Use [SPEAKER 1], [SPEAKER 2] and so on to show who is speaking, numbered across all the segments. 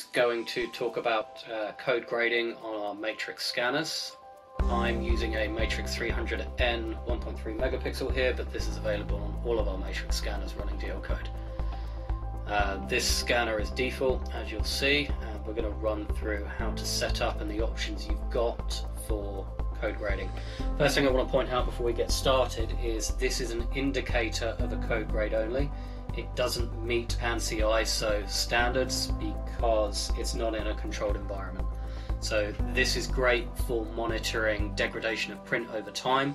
[SPEAKER 1] is going to talk about uh, code grading on our matrix scanners. I'm using a Matrix 300N 1.3 megapixel here, but this is available on all of our matrix scanners running DL code. Uh, this scanner is default, as you'll see, and we're going to run through how to set up and the options you've got for code grading. First thing I want to point out before we get started is this is an indicator of a code grade only. It doesn't meet ANSI ISO standards because it's not in a controlled environment. So this is great for monitoring degradation of print over time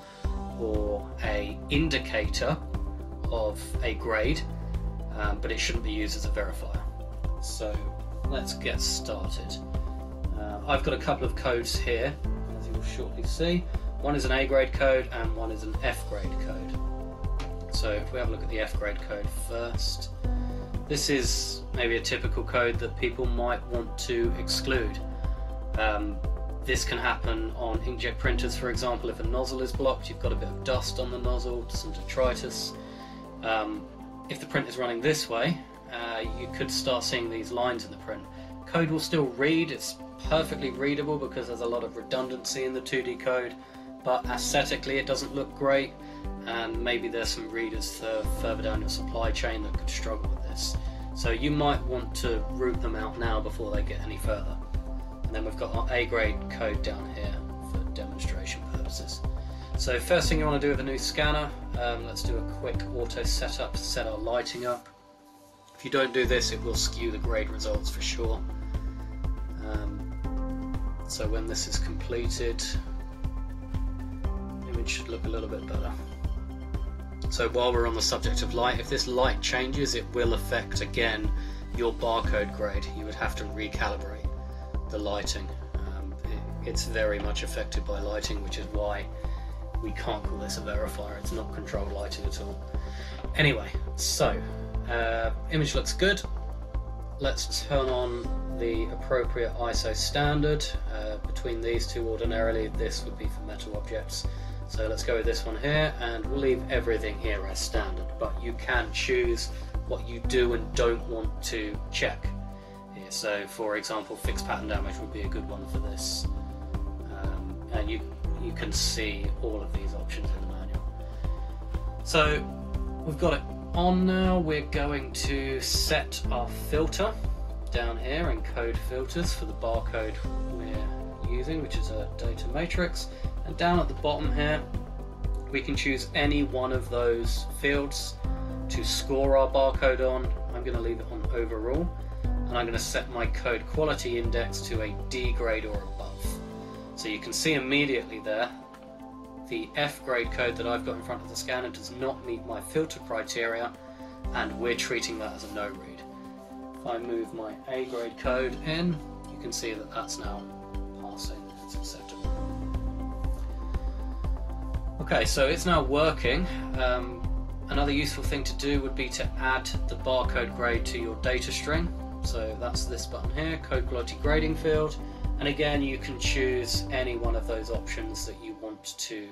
[SPEAKER 1] or a indicator of a grade, um, but it shouldn't be used as a verifier. So let's get started. Uh, I've got a couple of codes here, shortly see. One is an A grade code and one is an F grade code. So if we have a look at the F grade code first, this is maybe a typical code that people might want to exclude. Um, this can happen on inkjet printers, for example, if a nozzle is blocked, you've got a bit of dust on the nozzle, some detritus. Um, if the print is running this way, uh, you could start seeing these lines in the print. Code will still read, it's perfectly readable because there's a lot of redundancy in the 2D code, but aesthetically it doesn't look great and maybe there's some readers further down your supply chain that could struggle with this. So you might want to root them out now before they get any further. And then we've got our A grade code down here for demonstration purposes. So first thing you want to do with a new scanner, um, let's do a quick auto setup, to set our lighting up. If you don't do this, it will skew the grade results for sure. Um, so when this is completed, the image should look a little bit better. So while we're on the subject of light, if this light changes, it will affect again your barcode grade. You would have to recalibrate the lighting. Um, it, it's very much affected by lighting, which is why we can't call this a verifier. It's not controlled lighting at all. Anyway, so uh, image looks good. Let's turn on the appropriate ISO standard. Uh, between these two, ordinarily, this would be for metal objects. So let's go with this one here and we'll leave everything here as standard, but you can choose what you do and don't want to check. Here. So for example, fixed pattern damage would be a good one for this. Um, and you, you can see all of these options in the manual. So we've got it on now. We're going to set our filter down here in code filters for the barcode we're using, which is a data matrix. And down at the bottom here, we can choose any one of those fields to score our barcode on. I'm going to leave it on overall. And I'm going to set my code quality index to a D grade or above. So you can see immediately there, the F grade code that I've got in front of the scanner does not meet my filter criteria, and we're treating that as a no read. If I move my A grade code in, you can see that that's now passing. It's acceptable. Okay, so it's now working. Um, another useful thing to do would be to add the barcode grade to your data string. So that's this button here, code quality grading field. And again, you can choose any one of those options that you want to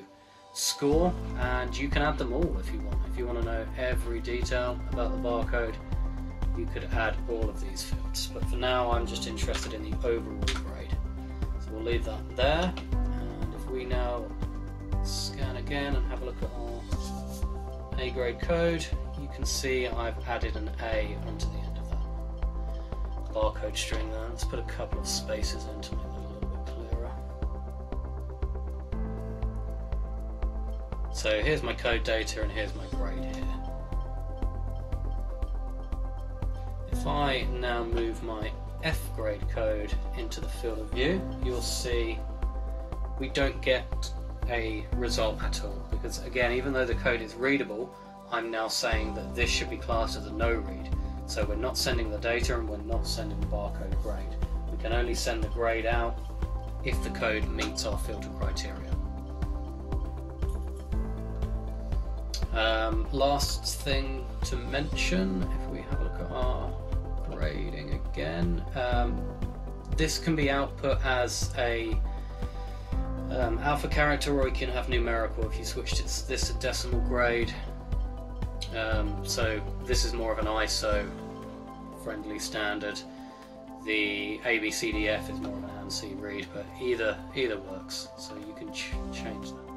[SPEAKER 1] score and you can add them all if you want. If you want to know every detail about the barcode, you could add all of these fields. But for now, I'm just interested in the overall grade. So we'll leave that there. And if we now scan again and have a look at our A grade code, you can see I've added an A onto the end barcode string there. Let's put a couple of spaces in to make that a little bit clearer. So here's my code data and here's my grade here. If I now move my F grade code into the field of view, you'll see we don't get a result at all because again even though the code is readable I'm now saying that this should be classed as a no read so we're not sending the data and we're not sending the barcode grade we can only send the grade out if the code meets our filter criteria um, last thing to mention if we have a look at our grading again um, this can be output as a um, alpha character or you can have numerical if you switched it, this to decimal grade. Um, so this is more of an ISO friendly standard. The ABCDF is more of an ANSI read, but either either works, so you can ch change that.